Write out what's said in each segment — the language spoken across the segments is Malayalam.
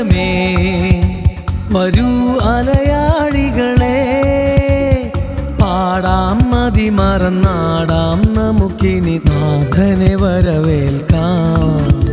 പ്രണയമേ വരൂ അലയാളികളെ. പാടാം മതി മറന്നാടാം നമുക്കിനി നാഥനെ വരവേൽക്കാം.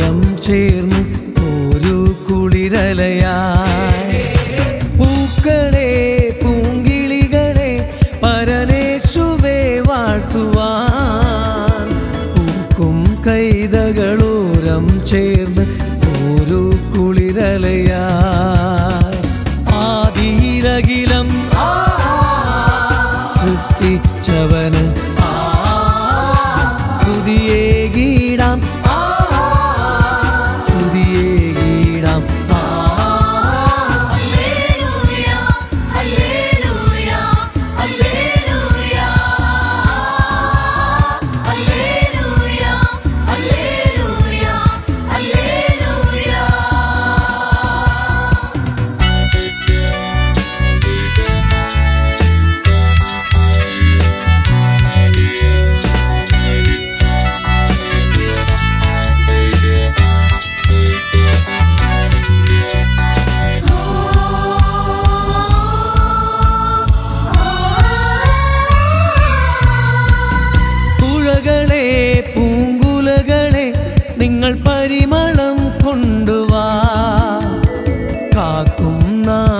ഓരം ചേർന്ന് ഒരു കുളിരലയായി. പൂക്കളെ പൂങ്കിളികളെ പരനേശുവേ വാഴ്ത്തുവാൻ. പൂക്കും കൈതകളോരം ചേർന്ന് ഒരു കുളിരലയാ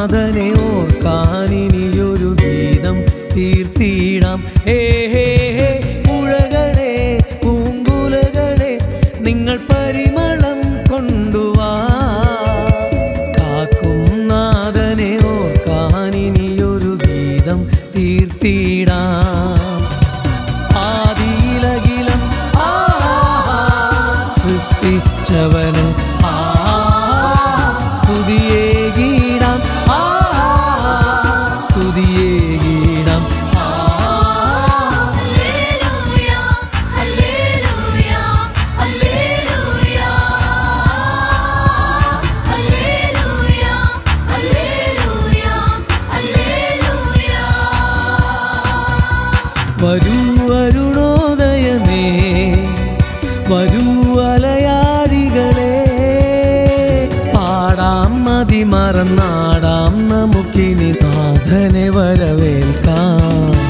nada, nem വരൂ അരുണോദയമേ വരൂ അലയാളികളെ പാടാം മതി മറന്നാടാം നമുക്കിനി നാഥനെ വരവേൽക്കാം.